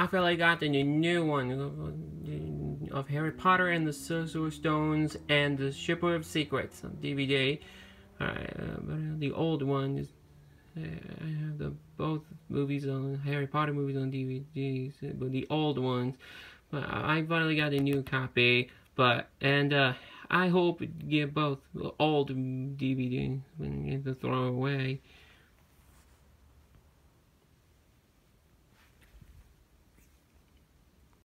I feel like I got the new one of Harry Potter and the Sorcerer's Stones and the Chamber of Secrets on DVD. Alright, uh, but the old one is. Uh, I have the both movies on Harry Potter movies on DVDs, but the old ones. But I finally got a new copy. But and uh, I hope you get both old DVDs when you get to throw away.